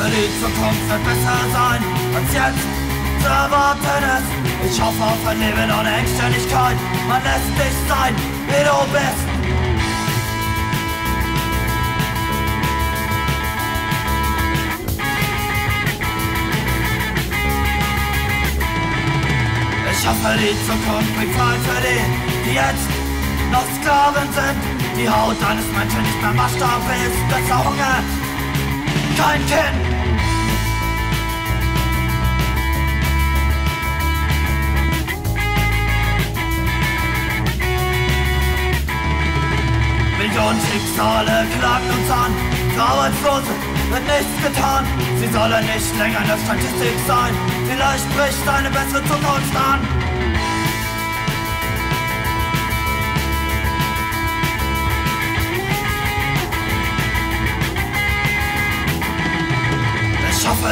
die Zukunft wird besser sein als jetzt zu erwarten ist. Ich hoffe auf ein Leben ohne Engständigkeit. Man lässt dich sein, wie du bist. Ich hoffe, die Zukunft bringt frei für die, die jetzt noch Sklaven sind. Die Haut eines Menschen nicht mehr Maßstab ist, das Hunger kein Kind. Millionen Schicksale klagen uns an, Arbeitslose wird nichts getan. Sie sollen nicht länger eine Statistik sein, vielleicht bricht eine bessere Zukunft an.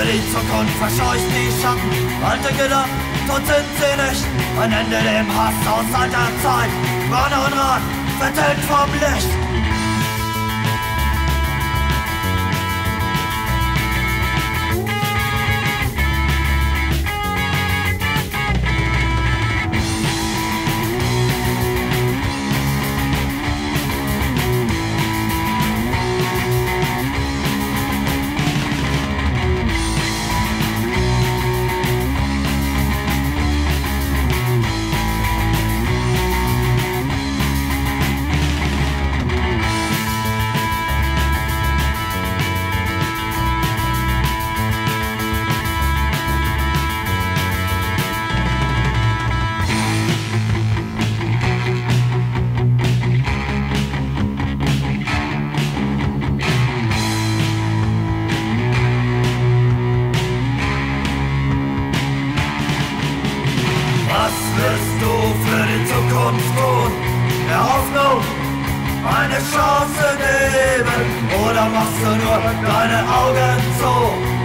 Die Zukunft verscheucht die Schatten. Alte Gedanken, tot sind sie nicht. Ein Ende dem Hass aus alter Zeit. Ronne und Rat, vertellt vom Licht. Was wirst du für die Zukunft tun? Der Hoffnung, eine Chance geben? Oder machst du nur deine Augen zu?